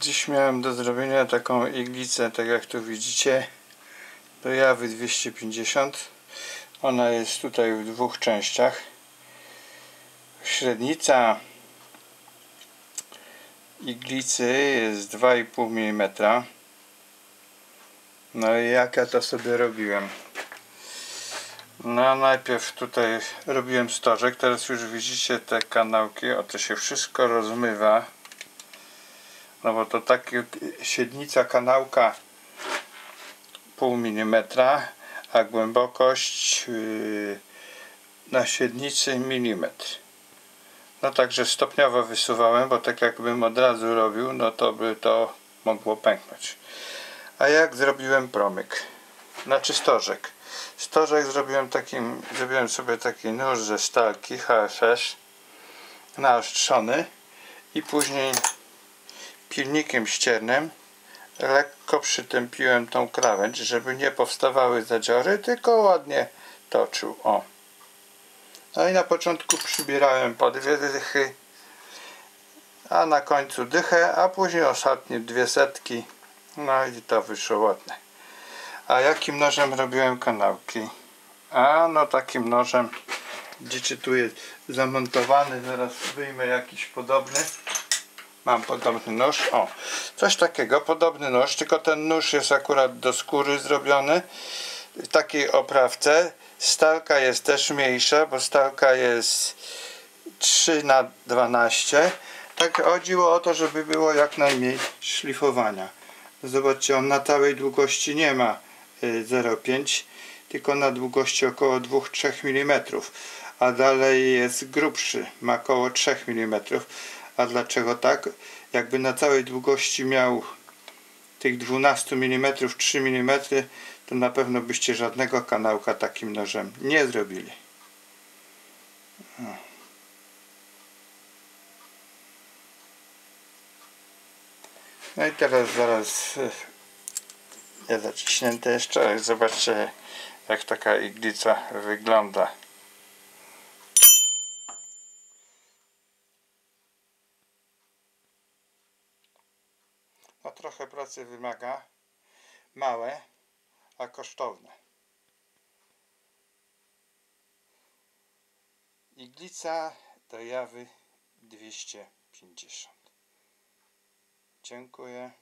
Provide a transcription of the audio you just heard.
Dziś miałem do zrobienia taką iglicę, tak jak tu widzicie, do jawy 250. Ona jest tutaj w dwóch częściach. Średnica iglicy jest 2,5 mm. No i jak ja to sobie robiłem? No najpierw tutaj robiłem stożek, teraz już widzicie te kanałki, o to się wszystko rozmywa no bo to takie średnica kanałka pół milimetra a głębokość yy, na średnicy milimetr. No także stopniowo wysuwałem bo tak jakbym od razu robił no to by to mogło pęknąć. A jak zrobiłem promyk? Znaczy stożek. Stożek zrobiłem takim zrobiłem sobie taki nóż ze stalki HFS naostrzony i później pilnikiem ściernym lekko przytępiłem tą krawędź, żeby nie powstawały zadziory, tylko ładnie toczył. O. No i na początku przybierałem po dwie dychy, a na końcu dychę, a później ostatnie dwie setki. No i to wyszło ładne. A jakim nożem robiłem kanałki? A no takim nożem, gdzie tu jest zamontowany, zaraz wyjmę jakiś podobny mam podobny nóż? O, coś takiego, podobny nóż tylko ten nóż jest akurat do skóry zrobiony. W takiej oprawce. Stalka jest też mniejsza, bo stalka jest 3 na 12 tak chodziło o to, żeby było jak najmniej szlifowania. Zobaczcie, on na całej długości nie ma 0,5 y, tylko na długości około 2-3 mm a dalej jest grubszy, ma około 3 mm a dlaczego tak? Jakby na całej długości miał tych 12 mm, 3 mm, to na pewno byście żadnego kanałka takim nożem nie zrobili. No i teraz zaraz nie zaciśnięte jeszcze, zobaczcie jak taka iglica wygląda. No trochę pracy wymaga, małe, a kosztowne. Iglica do jawy 250. Dziękuję.